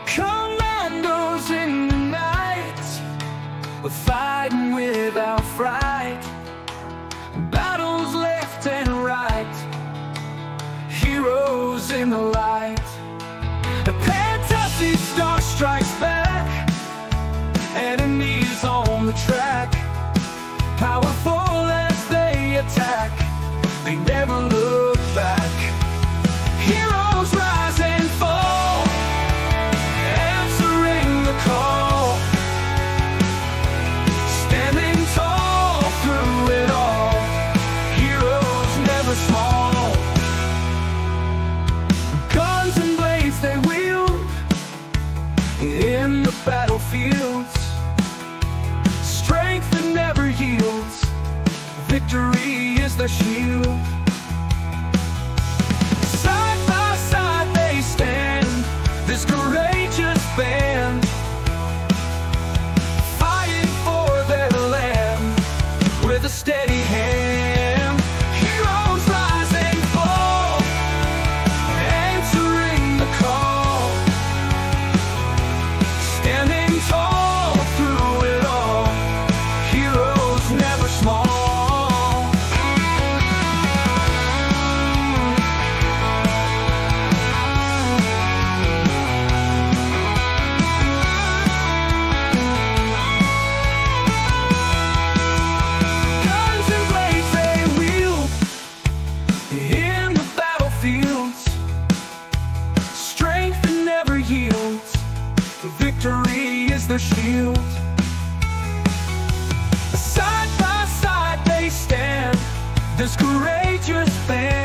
Commandos in the night, we're fighting without fright. Battles left and right, heroes in the light. The fantasy star strikes back, enemies on the track. Powerful in the battlefields. Strength that never yields, victory is their shield. Side by side they stand, this courageous band, fighting for their land with a steady hand. Victory is their shield. Side by side they stand, this courageous band.